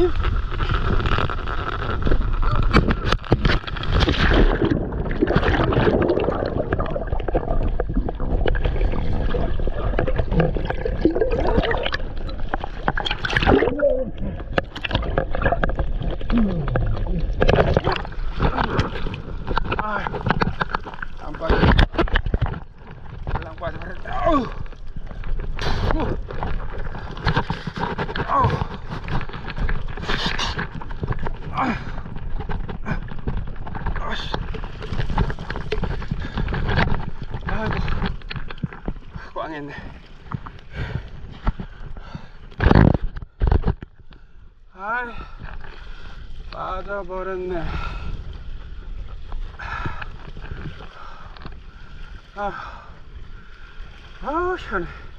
you? 꽝했네. 아이. 빠져버렸네. 아, 아우, 시원해.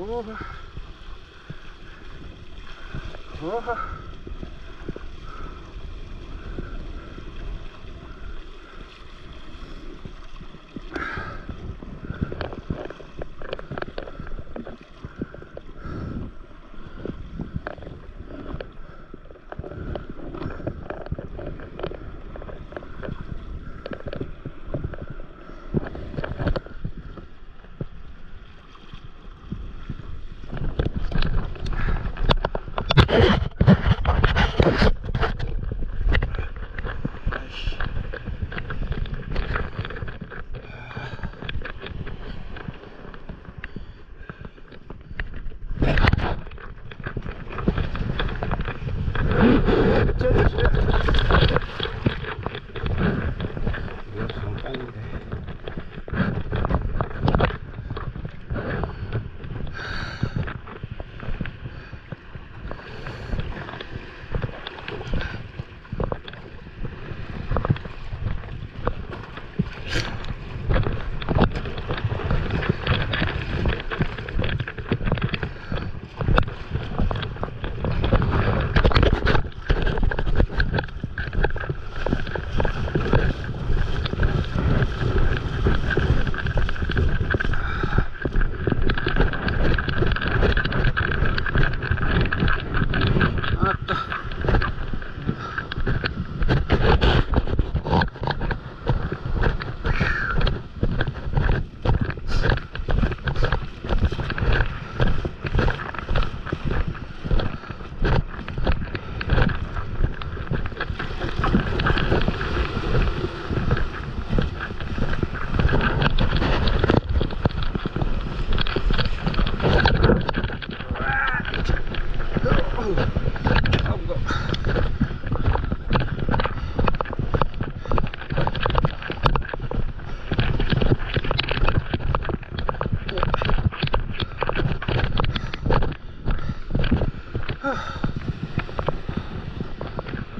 Ого. Ого. chết chết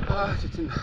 아, 지친다.